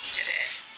today